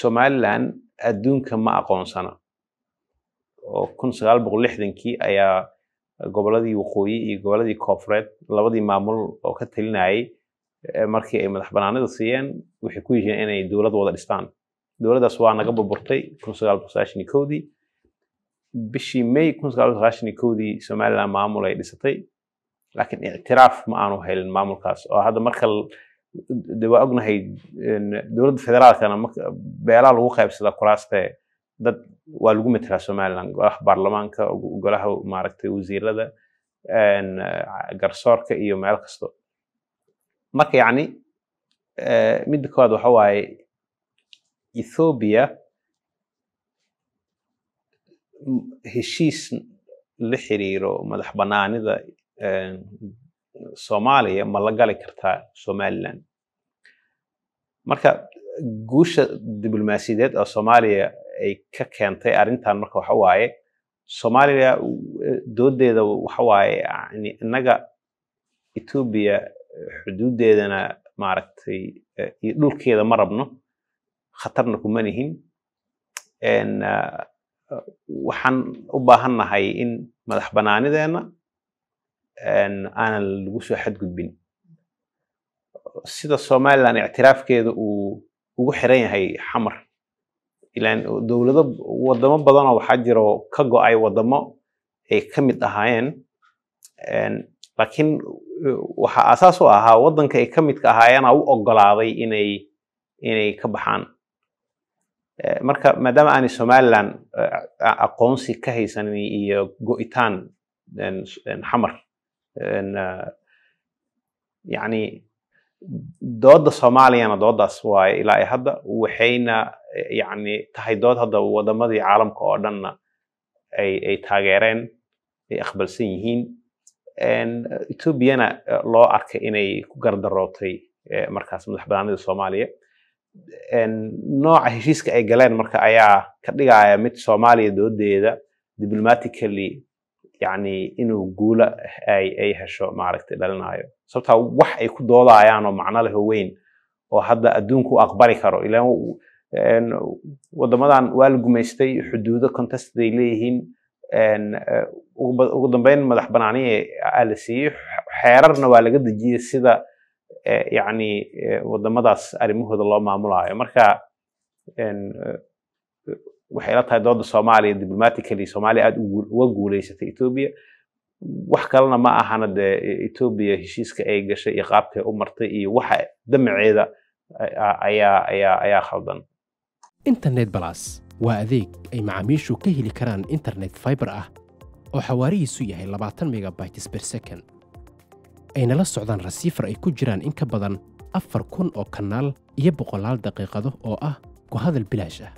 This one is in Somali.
somaliland adduunka ma aqoonsana oo kun sagaal boqol lixdankii ayaa goboladii waqooyi iyo goboladii koofureed labadii maamul oo ka talinayay markii ay madax banaanida siiyeen waxay ku yihiin inay dowlad wada dhistaan. Dowladdaas waa naga burburtay kun sagaal boqol sagaashan iyo kowdii. Bishii may kun sagaal boqol sagaashan iyo kowdii somaliland maamul ay dhisatay. Laakiin ictiraaf ma aanu helin maamulkaas. Oo hadda marka de waa ognahay dowladda federaalkana beelaa lagu qaybsada kuraaste dad waa lagu metelaa somaliland golaha baarlamaanka golaha maaragtay wasiirada garsoorka iyo meel kasto. Marka yacni midda koowaad waxa waaye ethoobia heshiis la xiriiro madax banaanida soomaaliya ma la gali kartaa somaliland marka guusha diblomaasiyadeed oo soomaaliya ay ka keentay arrintan marka waxa waaye soomaaliya doodeeda waxa waaye yani innaga etoobiya xuduudeedana maaragtay iyo dhulkeeda ma rabno khatarna kuma nihin waxaan u baahannahay in madax banaanideena aanan lagu soo xadgudbin sida somaliland ictiraafkeeda uu ugu xiran yahay xamar. Ilaan dowlado wadamo badanoo waxaa jiro ka go'ay wadamo ay ka mid ahaayeen laakiin waxa asaas u ahaa waddanka ay ka midka ahaayeena u ogolaaday inay inay ka baxaan. Marka maadaama aanay somaliland aqoonsi ka haysanin iyo go-itaan xamar yani dooda soomaaliyana doodaas waaye ilaa hadda waxayna yani tahay dood hadda wadamadii caalamka oo dhanna ay taageereen ay aqbalsan yihiin. Etoobiyana loo arkay inay ku gardarootay markaas madax banaanida soomaaliya nooca heshiiska ay galeen marka ayaa ka dhigaya mid soomaaliya doodeeda diplomatically yani inuu guula ay hesho maaragtay dhalinayo. Sababtaa wax ay ku doodayaan oo macno leh oo weyn oo hadda adduunku u aqbali karo. Ilaan wadamadan waa la gumaystay xuduudo contest ay leeyihiin ugu dambeyn madax banaaniye aa la siiyey. Xeerarna waa laga dejiyey sida yani wadamadaas arrimahooda loo maamulayo marka waxay la tahay dooda soomaaliya diplomatically soomaaliya aad uga guuleysatay etoobiya wax kalena ma ahana dee etoobiya heshiiska ay gashay iyo qaabkay u martay iyo waxa damaceeda ayaa ayaa ayaa khaldan. Internet balas waa adeeg ay macaamiishu ka heli karaan internet fiber ah oo xawaarihiisu yahay labaatan megabytes per second. Ayna la socdaan rasiifar ay ku jiraan in ka badan afar kun oo kanaal iyo boqolaal daqiiqado oo ah ku hadal bilaash ah